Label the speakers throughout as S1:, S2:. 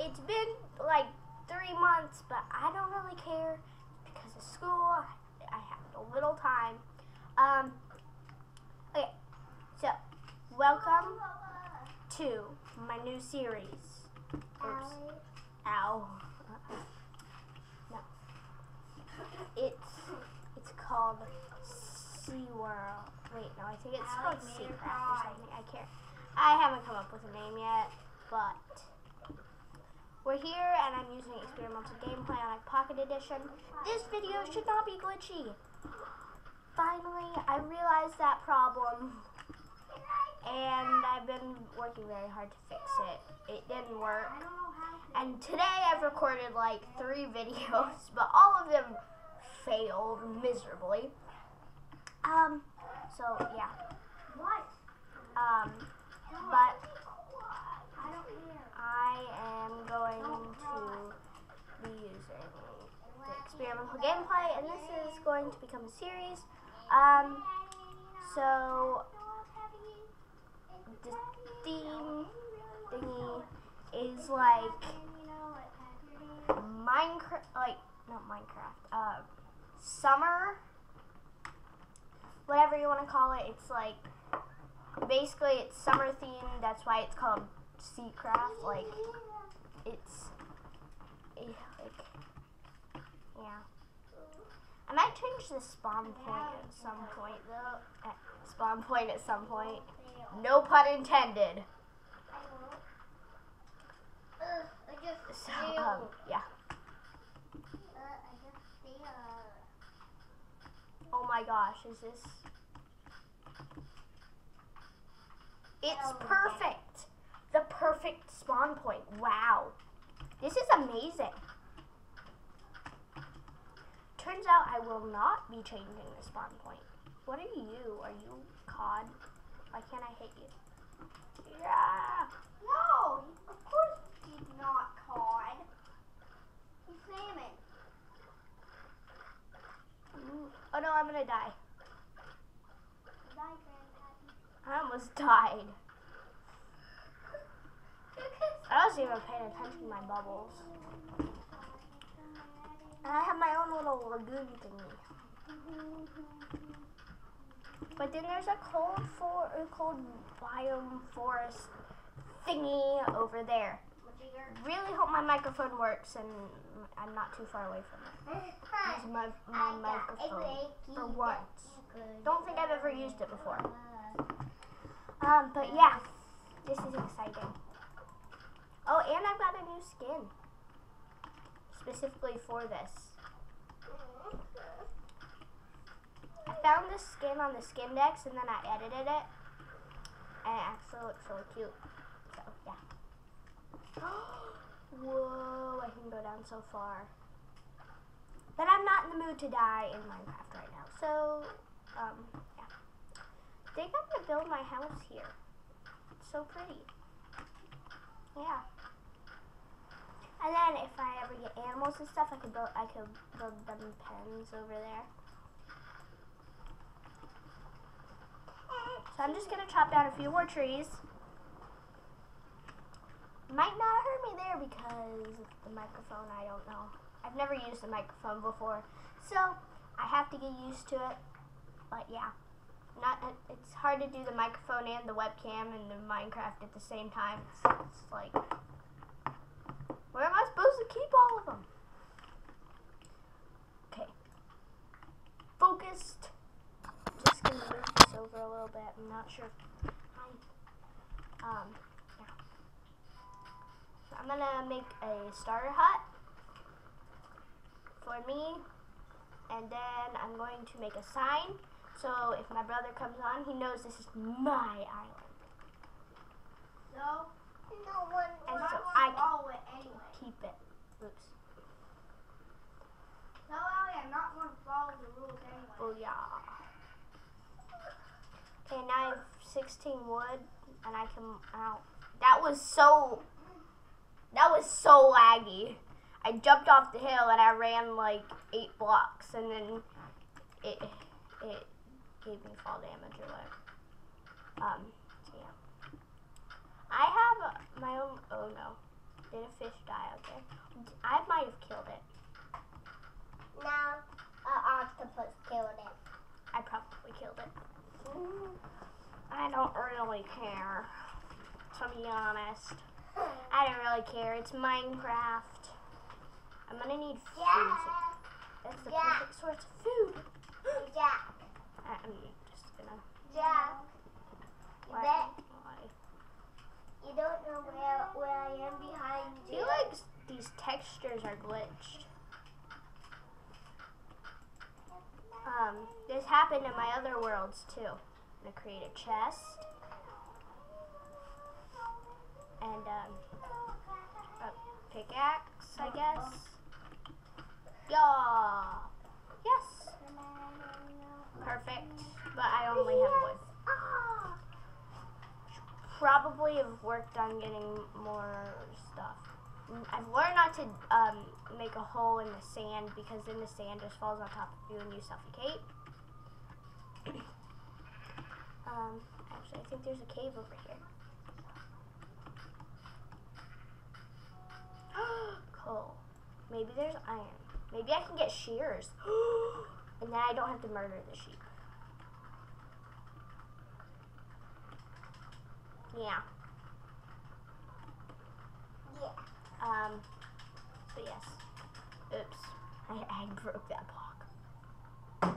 S1: it's been like three months, but I don't really care because of school. I have a little time. Um, okay, so welcome to my new series. Oops. Ow. No. It's it's called SeaWorld. Wait, no, I think it's called Seacraft or something. I can't. I haven't come up with a name yet, but we're here and I'm using experimental gameplay on a Pocket Edition. This video should not be glitchy. Finally, I realized that problem and I've been working very hard to fix it. It didn't work. And today I've recorded like three videos, but all of them failed miserably. Um, so yeah.
S2: What?
S1: Um, but.
S2: I
S1: am going to be using the experimental gameplay, and this is going to become a series. Um, so the theme thingy is like Minecraft, like not Minecraft, uh, summer, whatever you want to call it. It's like basically it's summer themed. That's why it's called Seacraft. Like it's eh, like yeah. I might change the spawn point at some point though. At spawn point at some point. No pun intended. So um yeah. Oh my gosh, is this? It's perfect. The perfect spawn point. Wow. This is amazing. Turns out I will not be changing the spawn point. What are you? Are you COD? Why can't I hit you? Yeah.
S2: No, of course he's not cod. He's salmon.
S1: Ooh. Oh no, I'm gonna die.
S2: Grandpappy.
S1: I almost died. I wasn't even paying attention to my bubbles. And I have my own little lagoon thingy. But then there's a cold for a cold biome forest thingy over there. Really hope my microphone works and I'm not too far away from it. Use my, my microphone for once. Don't think I've ever used it before. Um, but yeah, this is exciting. Oh, and I've got a new skin specifically for this. I found this skin on the Skindex and then I edited it, and it actually looks really cute. So yeah. Whoa, I can go down so far. But I'm not in the mood to die in Minecraft right now. So, um, yeah. I think I'm gonna build my house here. It's so pretty. Yeah. And then if I ever get animals and stuff, I could build I could build them pens over there. So I'm just gonna chop down a few more trees. Might not hurt me there because of the microphone, I don't know. I've never used a microphone before. So I have to get used to it. But yeah. Not it's hard to do the microphone and the webcam and the Minecraft at the same time. It's like where am I supposed to keep all of them? Okay. Focused. Just gonna move this over a little bit. I'm not sure. I, um, yeah. I'm gonna make a starter hut for me, and then I'm going to make a sign. So if my brother comes on, he knows this is my island.
S2: One.
S1: And so I
S2: anyway.
S1: Keep it. Oops.
S2: No, Ellie, I'm not going to follow the rules anyway.
S1: Booyah. Okay, now I have 16 wood, and I can, ow. That was so, that was so laggy. I jumped off the hill and I ran like eight blocks, and then it, it gave me fall damage or whatever. Um, so yeah. I have my own, oh no. Did a fish die out there? I might have killed it.
S2: Now, an octopus killed it.
S1: I probably killed it. I don't really care, to be honest. I don't really care. It's Minecraft. I'm gonna need food.
S2: Yeah.
S1: That's the
S2: Yeah.
S1: perfect source of food.
S2: Jack.
S1: I- I'm just gonna.
S2: Jack. You
S1: Why?
S2: bet
S1: why?
S2: You don't know where, where I am behind
S1: I
S2: you.
S1: feel like these textures are glitched. Um, this happened in my other worlds too. I'm gonna create a chest. And um, a pickaxe, I guess. Yeah. Yes. Perfect. But I only have wood. Probably have worked on getting more stuff. I've learned not to um, make a hole in the sand because then the sand just falls on top of you and you suffocate. um, actually, I think there's a cave over here. cool. Maybe there's iron. Maybe I can get shears. and then I don't have to murder the sheep. Yeah.
S2: Yeah.
S1: Um, but yes. Oops. I, I broke that block.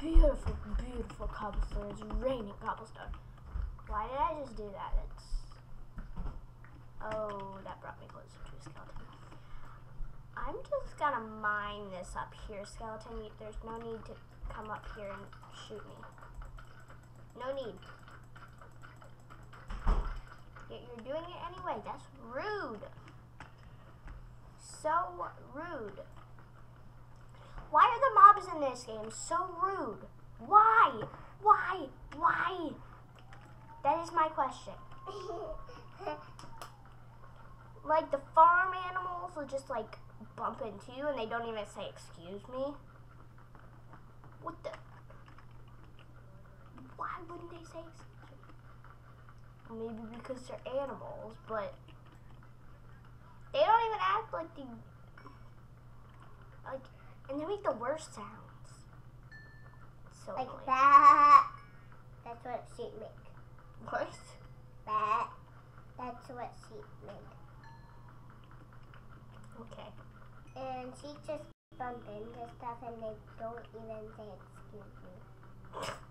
S1: Beautiful, beautiful cobblestone. It's raining cobblestone. Why did I just do that? It's. Oh, that brought me closer to a skeleton. I'm just gonna mine this up here, skeleton. There's no need to come up here and shoot me. No need. Yet you're doing it anyway. That's rude. So rude. Why are the mobs in this game so rude? Why? Why? Why? That is my question. Like the farm animals will just like bump into you and they don't even say excuse me. What the? Why wouldn't they say excuse me? Maybe because they're animals, but they don't even act like the like, and they make the worst sounds. So
S2: like
S1: annoying.
S2: that. That's what sheep make.
S1: What?
S2: That. That's what sheep make.
S1: Okay.
S2: And she just bump into stuff and they don't even say excuse me.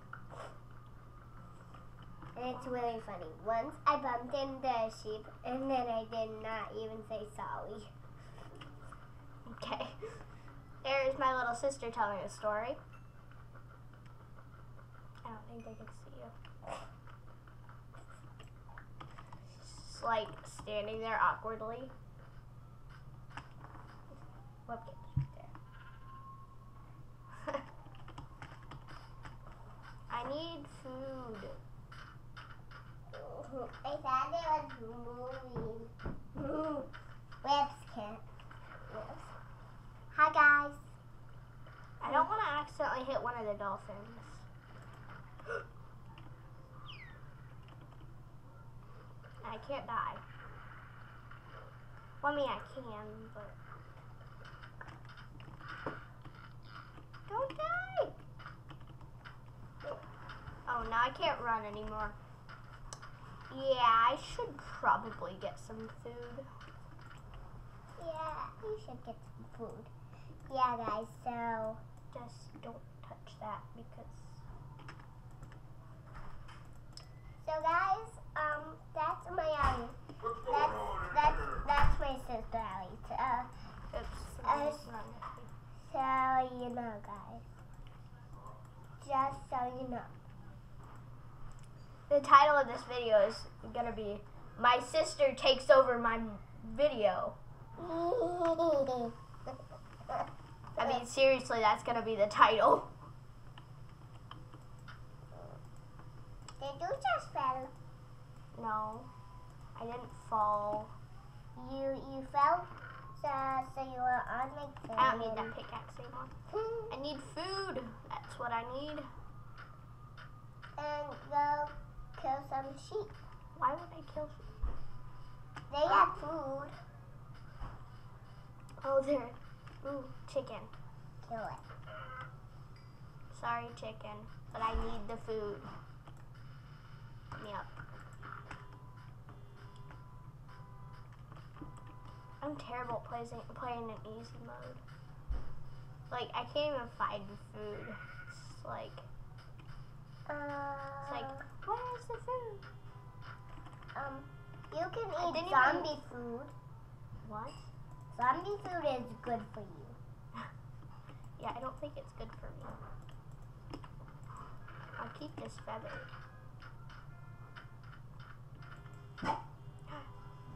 S2: It's really funny. Once I bumped into a sheep and then I did not even say sorry.
S1: Okay. There's my little sister telling a story. I don't think they can see you. She's like standing there awkwardly. Whoop, get there. I need food.
S2: I thought it was moving. Webs can't. Webs. Hi guys.
S1: I don't want to accidentally hit one of the dolphins. I can't die. Well, I mean, I can, but. Don't die! Oh, now I can't run anymore. Yeah, I should probably get some food.
S2: Yeah, you should get some food. Yeah guys, so
S1: Just don't touch that because.
S2: so guys, um that's my um that's that's that's my sister Allie. So, uh,
S1: Oops.
S2: Uh,
S1: somebody's running at me.
S2: so you know guys. Just so you know.
S1: The title of this video is gonna be My Sister Takes Over My Video. I mean, seriously, that's gonna be the title.
S2: Did you just fell?
S1: No, I didn't fall.
S2: You you fell? So so you were on like
S1: I don't need that pickaxe anymore. I need food. That's what I need.
S2: And go kill some sheep.
S1: Why would I kill? sheep?
S2: They have food.
S1: Oh, there. Ooh, chicken.
S2: Kill it.
S1: Sorry, chicken, but I need the food. Let me up. I'm terrible playing playing in easy mode. Like I can't even find food. It's like
S2: Uh,
S1: it's like where's the food?
S2: um, you can
S1: I
S2: eat
S1: didn't even-
S2: zombie food.
S1: What?
S2: Zombie food is good for you.
S1: Yeah, I don't think it's good for me. I'll keep this feather.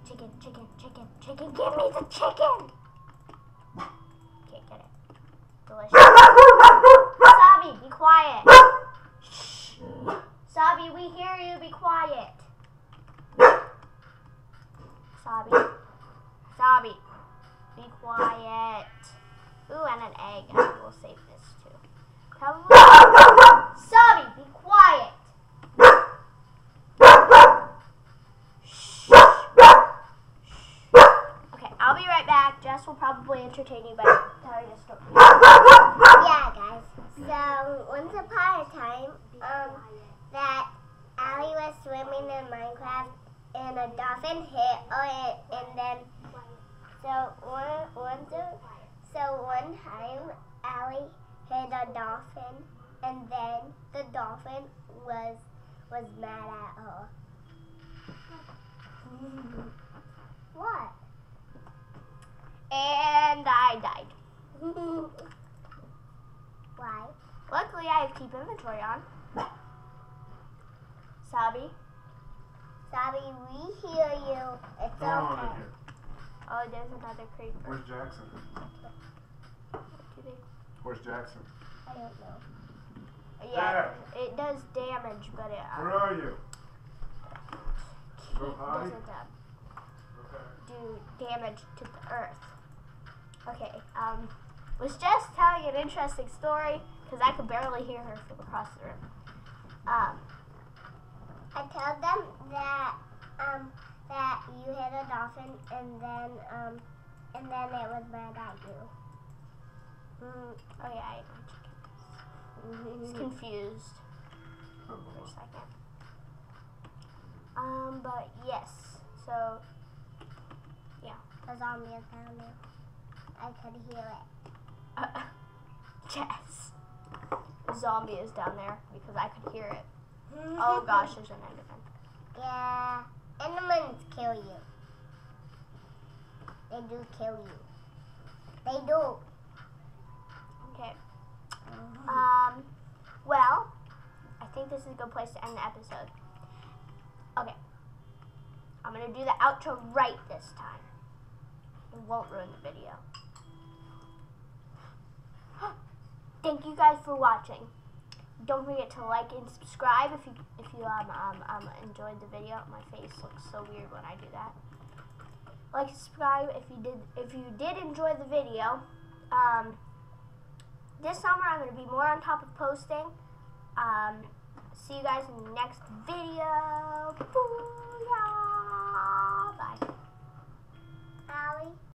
S1: Chicken, chicken, chicken, chicken. Give me the chicken! Can't get it. Delicious. Sabi, be quiet. Shh. Sabi, we hear you. Be quiet. Sabi. Sabi. Be quiet. Ooh, and an egg. I will save this too. Probably. Sabi, be quiet. Shh. Okay, I'll be right back. Jess will probably entertain you by telling a story.
S2: Yeah, guys. So once upon a time, um, that Allie was swimming in Minecraft and a dolphin hit her, and then so one one so one time Allie hit a dolphin, and then the dolphin was was mad at her. What?
S1: And I died.
S2: Why?
S1: Luckily, I have keep inventory on. Sabi.
S2: Sabi, we hear you. It's
S3: Come
S2: okay.
S3: in here.
S1: Oh, there's another creeper.
S3: Where's Jackson? Where's Jackson?
S2: I don't know.
S1: Yeah, it does damage, but it
S3: Where are you? Go
S1: it
S3: high?
S1: doesn't uh, do damage to the earth. Okay, um, was just telling an interesting story because I could barely hear her from across the room. Um,
S2: I told them that um that you hit a dolphin and then um and then it was mad at you.
S1: mm, oh yeah, I ate my chicken. It's confused for a second. Um, but yes, so yeah,
S2: The zombie is down there. I could hear it.
S1: uh, yes, the zombie is down there because I could hear it. Oh gosh, there's an Enderman.
S2: Yeah. Endermans kill you. They do kill you. They do.
S1: Okay. Um, well, I think this is a good place to end the episode. Okay. I'm going to do the outro right this time. It won't ruin the video. Thank you guys for watching. Don't forget to like and subscribe if you if you um, um, um enjoyed the video. My face looks so weird when I do that. Like subscribe if you did if you did enjoy the video. Um, this summer I'm to be more on top of posting. Um, see you guys in the next video. Booyah! Bye.